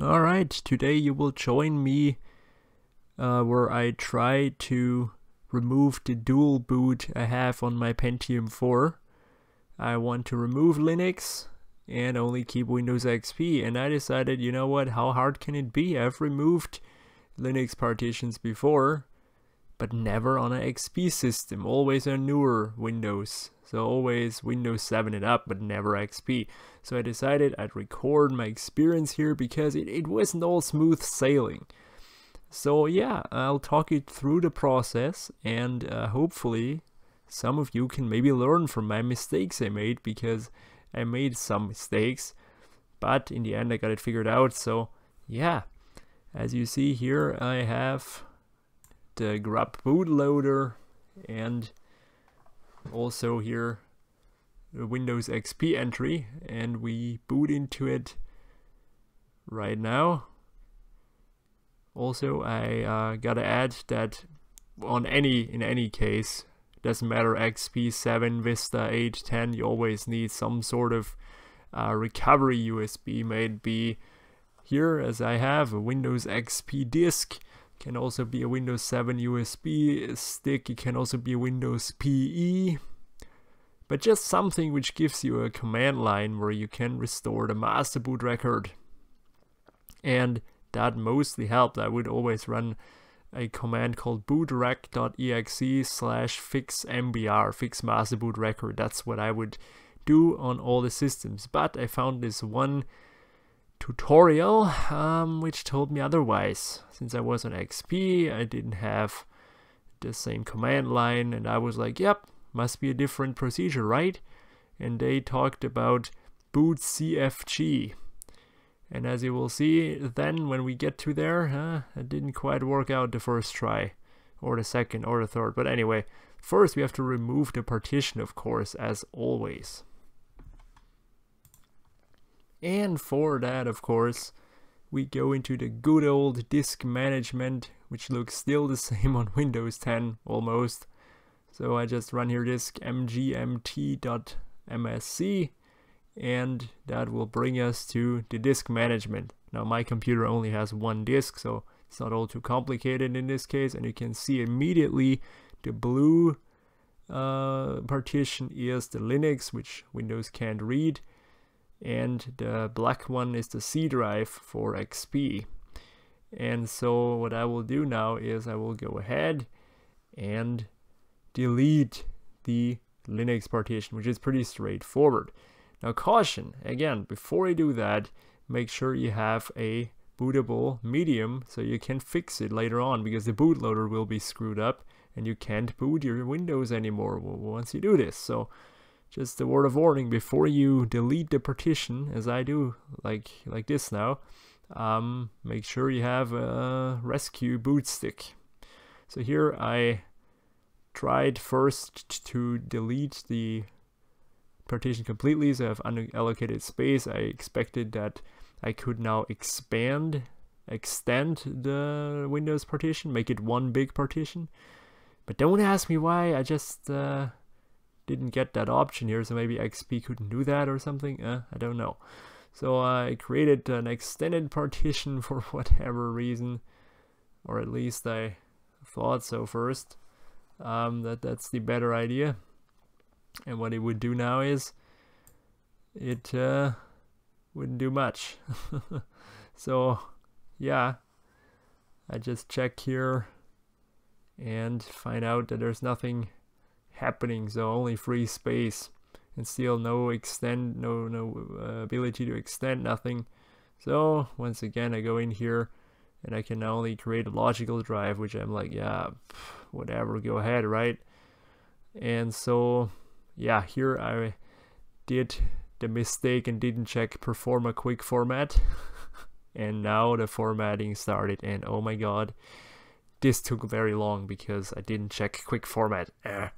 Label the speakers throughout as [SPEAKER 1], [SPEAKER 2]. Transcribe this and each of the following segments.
[SPEAKER 1] Alright, today you will join me uh, where I try to remove the dual boot I have on my Pentium 4. I want to remove Linux and only keep Windows XP and I decided, you know what, how hard can it be? I've removed Linux partitions before, but never on an XP system, always on newer Windows. So always Windows 7 and up, but never XP. So I decided I'd record my experience here because it, it wasn't all smooth sailing. So yeah, I'll talk you through the process and uh, hopefully some of you can maybe learn from my mistakes I made because I made some mistakes, but in the end I got it figured out. So yeah, as you see here, I have the grub bootloader and also here the Windows XP entry and we boot into it right now. Also, I uh, gotta add that on any in any case, doesn't matter XP 7, Vista 8, 10, you always need some sort of uh, recovery USB. May it be here as I have a Windows XP disk can also be a Windows 7 USB stick, it can also be a Windows PE, but just something which gives you a command line where you can restore the master boot record. And that mostly helped. I would always run a command called bootrec.exe slash fix mbr, fix master boot record. That's what I would do on all the systems. But I found this one tutorial um, which told me otherwise. Since I was on XP, I didn't have the same command line, and I was like, yep, must be a different procedure, right? And they talked about boot CFG. And as you will see, then when we get to there, huh, it didn't quite work out the first try, or the second, or the third. But anyway, first we have to remove the partition, of course, as always. And for that, of course, we go into the good old disk management, which looks still the same on Windows 10, almost. So I just run here disk mgmt.msc, and that will bring us to the disk management. Now my computer only has one disk, so it's not all too complicated in this case, and you can see immediately the blue uh, partition is the Linux, which Windows can't read, and the black one is the C drive for XP. And so what I will do now is I will go ahead and delete the Linux partition, which is pretty straightforward. Now caution, again, before you do that, make sure you have a bootable medium so you can fix it later on because the bootloader will be screwed up and you can't boot your Windows anymore once you do this. So just a word of warning before you delete the partition as I do like like this now um, make sure you have a rescue boot stick. So here I tried first to delete the partition completely so I have unallocated space. I expected that I could now expand extend the Windows partition make it one big partition. But don't ask me why I just uh, didn't get that option here, so maybe XP couldn't do that or something. Uh, I don't know. So I created an extended partition for whatever reason, or at least I thought so first. Um, that that's the better idea. And what it would do now is it uh, wouldn't do much. so yeah, I just check here and find out that there's nothing happening so only free space and still no extend no no uh, ability to extend nothing. So once again I go in here and I can only create a logical drive which I'm like yeah whatever go ahead right? And so yeah here I did the mistake and didn't check perform a quick format. And now the formatting started and oh my god this took very long because I didn't check quick format. Eh.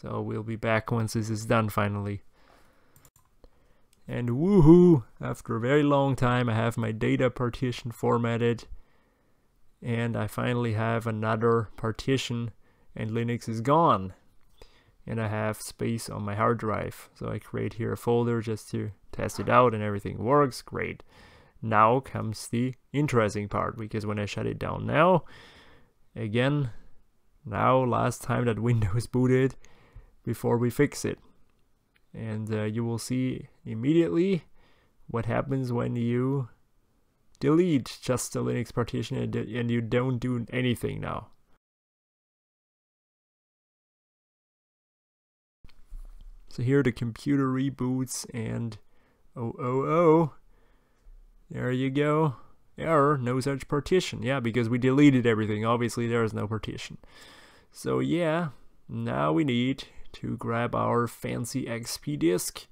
[SPEAKER 1] So we'll be back once this is done finally. And woohoo! After a very long time I have my data partition formatted and I finally have another partition and Linux is gone. And I have space on my hard drive. So I create here a folder just to test it out and everything works, great. now comes the interesting part because when I shut it down now, again, now last time that Windows booted before we fix it. And uh, you will see immediately what happens when you delete just the Linux partition and, and you don't do anything now. So here the computer reboots and oh oh oh there you go error no such partition yeah because we deleted everything obviously there is no partition so yeah now we need to grab our fancy XP disk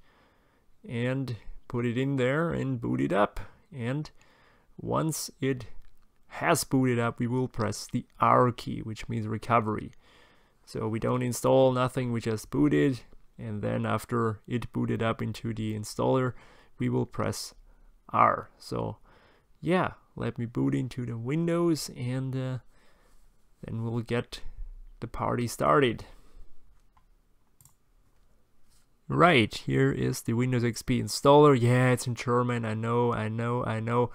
[SPEAKER 1] and put it in there and boot it up. And once it has booted up we will press the R key which means recovery. So we don't install nothing we just booted and then after it booted up into the installer we will press R. So yeah let me boot into the Windows and uh, then we'll get the party started right here is the Windows XP installer yeah it's in German I know I know I know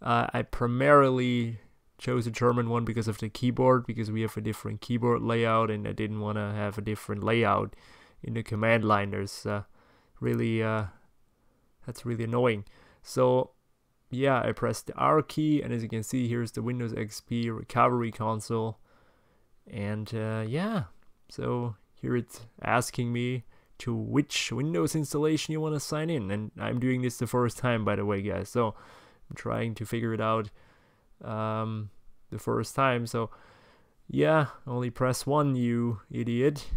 [SPEAKER 1] uh, I primarily chose a German one because of the keyboard because we have a different keyboard layout and I didn't want to have a different layout in the command line. There's uh, really uh, that's really annoying. So yeah, I pressed the R key, and as you can see, here's the Windows XP recovery console, and uh, yeah, so here it's asking me to which Windows installation you want to sign in, and I'm doing this the first time, by the way, guys. So I'm trying to figure it out um, the first time. So yeah, only press one, you idiot.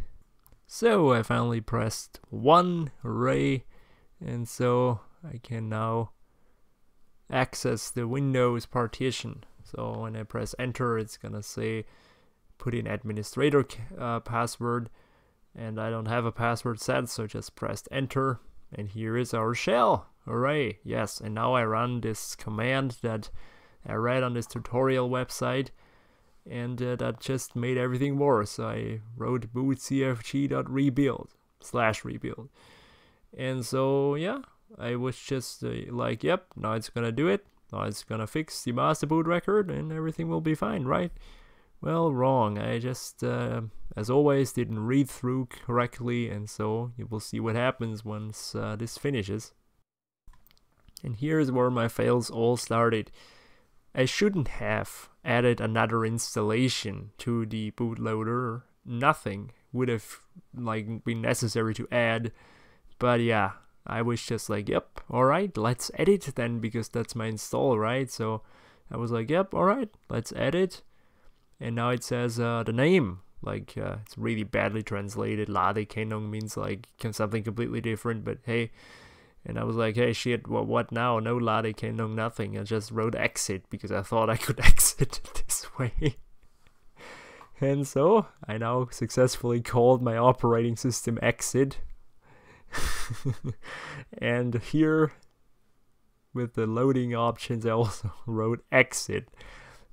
[SPEAKER 1] So I finally pressed 1 array and so I can now access the Windows partition. So when I press enter it's gonna say put in administrator uh, password and I don't have a password set so just pressed enter and here is our shell array yes and now I run this command that I read on this tutorial website and uh, that just made everything worse. I wrote boot cfg.rebuild slash rebuild. And so, yeah, I was just uh, like, yep, now it's gonna do it. Now it's gonna fix the master boot record and everything will be fine, right? Well, wrong. I just, uh, as always, didn't read through correctly, and so you will see what happens once uh, this finishes. And here's where my fails all started. I shouldn't have added another installation to the bootloader. Nothing would have like been necessary to add. But yeah, I was just like, yep, alright, let's edit then because that's my install, right? So I was like, yep, alright, let's edit. And now it says uh, the name. Like uh, it's really badly translated. Lade Kennung means like something completely different, but hey, and I was like, hey, shit, what, what now? No Lade can know nothing. I just wrote exit because I thought I could exit this way. and so I now successfully called my operating system exit. and here with the loading options, I also wrote exit.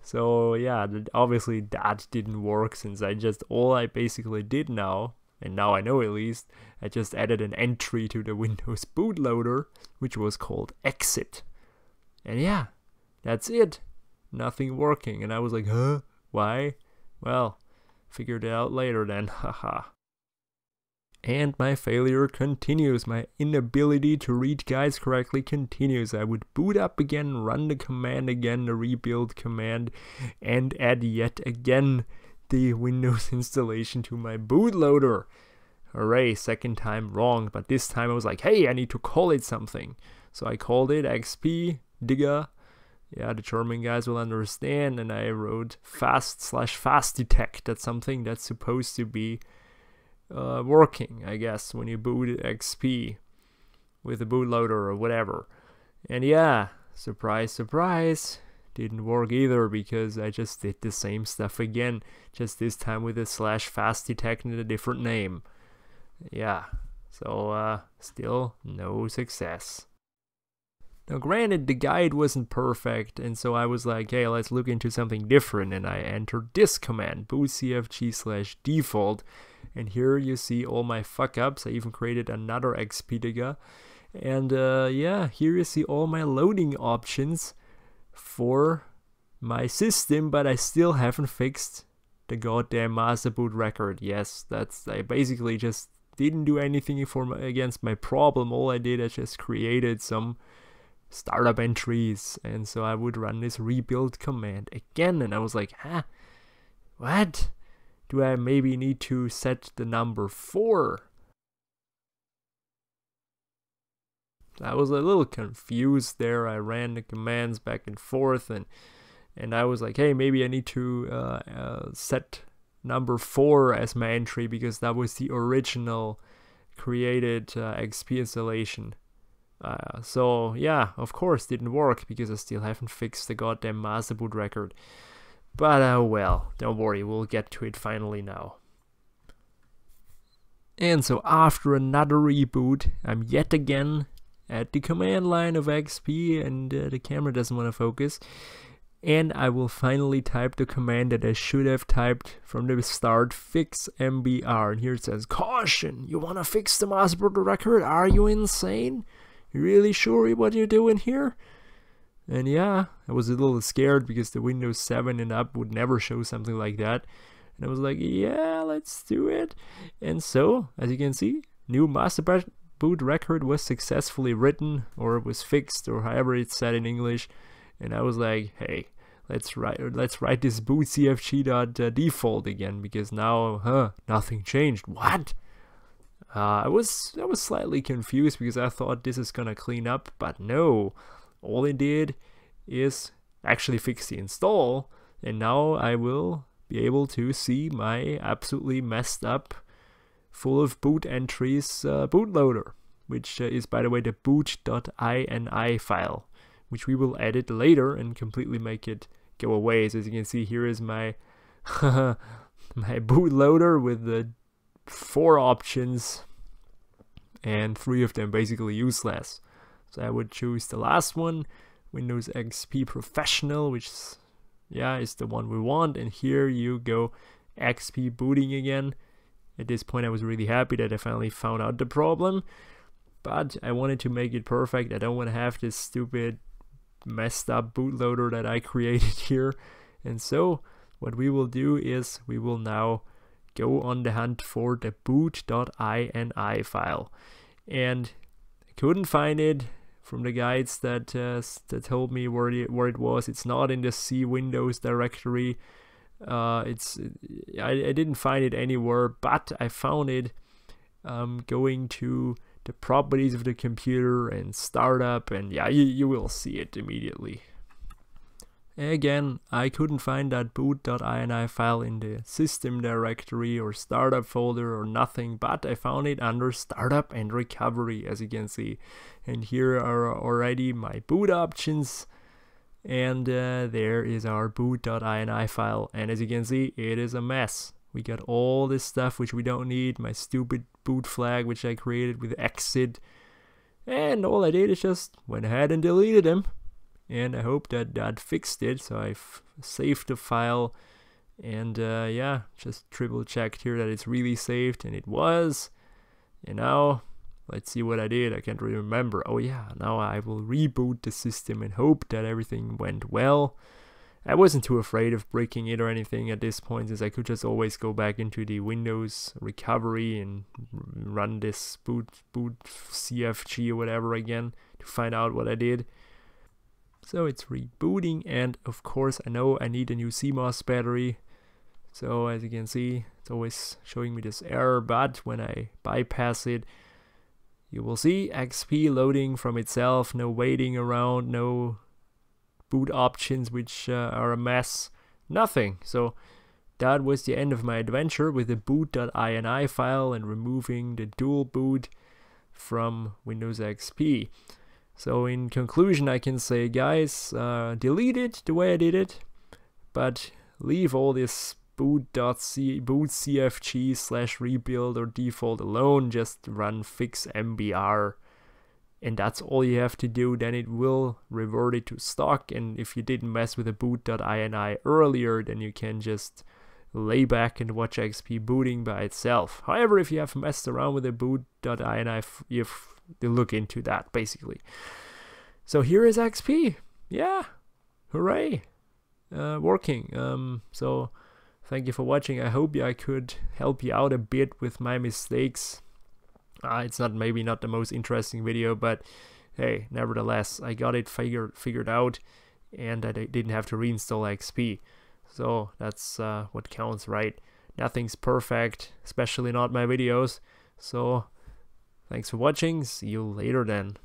[SPEAKER 1] So yeah, obviously that didn't work since I just, all I basically did now and now I know at least, I just added an entry to the Windows bootloader, which was called exit. And yeah, that's it. Nothing working. And I was like, huh? Why? Well, figured it out later then, haha. And my failure continues. My inability to read guides correctly continues. I would boot up again, run the command again, the rebuild command, and add yet again the Windows installation to my bootloader. Hooray, second time wrong, but this time I was like, hey, I need to call it something. So I called it XP Digger. Yeah, the German guys will understand. And I wrote fast slash fast detect. That's something that's supposed to be uh, working, I guess, when you boot XP with a bootloader or whatever. And yeah, surprise, surprise, didn't work either because I just did the same stuff again, just this time with a slash fast detect and a different name. Yeah, so uh, still no success. Now granted the guide wasn't perfect and so I was like hey let's look into something different and I entered this command bootcfg slash default and here you see all my fuck ups. I even created another XP digger And uh, yeah, here you see all my loading options for my system, but I still haven't fixed the goddamn master boot record. Yes, that's I basically just didn't do anything for my, against my problem. All I did, I just created some startup entries, and so I would run this rebuild command again, and I was like, huh, what? Do I maybe need to set the number four? I was a little confused there. I ran the commands back and forth, and and I was like, hey, maybe I need to uh, uh, set number four as my entry because that was the original created uh, XP installation. Uh, so yeah, of course, didn't work because I still haven't fixed the goddamn master boot record. But uh, well, don't worry, we'll get to it finally now. And so after another reboot, I'm yet again at the command line of XP and uh, the camera doesn't want to focus. And I will finally type the command that I should have typed from the start fix mbr and here it says caution you want to fix the master record? Are you insane? You really sure what you're doing here and yeah I was a little scared because the Windows 7 and up would never show something like that and I was like yeah let's do it and so as you can see new master boot record was successfully written or it was fixed or however it's said in English and I was like, hey, let's write let's write this boot cfg uh, default again because now, huh, nothing changed. What? Uh, I was I was slightly confused because I thought this is gonna clean up, but no. All it did is actually fix the install, and now I will be able to see my absolutely messed up, full of boot entries uh, bootloader, which uh, is by the way the boot.ini file which we will edit later and completely make it go away. So as you can see, here is my my bootloader with the four options and three of them basically useless. So I would choose the last one, Windows XP Professional, which yeah is the one we want. And here you go, XP booting again. At this point, I was really happy that I finally found out the problem, but I wanted to make it perfect. I don't want to have this stupid messed up bootloader that I created here. And so what we will do is we will now go on the hunt for the boot.ini file. And I couldn't find it from the guides that uh, that told me where it, where it was. It's not in the C Windows directory. Uh, it's I, I didn't find it anywhere, but I found it um, going to the properties of the computer and startup and yeah you, you will see it immediately again I couldn't find that boot.ini file in the system directory or startup folder or nothing but I found it under startup and recovery as you can see. And here are already my boot options. And uh, there is our boot.ini file. And as you can see it is a mess. We got all this stuff which we don't need my stupid boot flag which I created with exit. And all I did is just went ahead and deleted them and I hope that that fixed it so I saved the file. And uh, yeah just triple checked here that it's really saved and it was. And now let's see what I did. I can't really remember. Oh yeah now I will reboot the system and hope that everything went well. I wasn't too afraid of breaking it or anything at this point since I could just always go back into the Windows recovery and run this boot boot CFG or whatever again to find out what I did. So it's rebooting and of course I know I need a new CMOS battery. So as you can see it's always showing me this error but when I bypass it you will see XP loading from itself, no waiting around, no boot options which uh, are a mess, nothing. So that was the end of my adventure with the boot.ini file and removing the dual boot from Windows XP. So in conclusion I can say guys, uh, delete it the way I did it, but leave all this boot.c bootcfg slash rebuild or default alone, just run fix mbr and that's all you have to do. Then it will revert it to stock. And if you didn't mess with the boot.ini earlier then you can just lay back and watch XP booting by itself. However, if you have messed around with the boot.ini, you've to look into that basically. So here is XP. Yeah, hooray, uh, working. Um, so thank you for watching. I hope I could help you out a bit with my mistakes. Uh, it's not maybe not the most interesting video, but hey, nevertheless, I got it figured figured out, and I didn't have to reinstall XP. So that's uh, what counts, right? Nothing's perfect, especially not my videos. So thanks for watching. See you later then.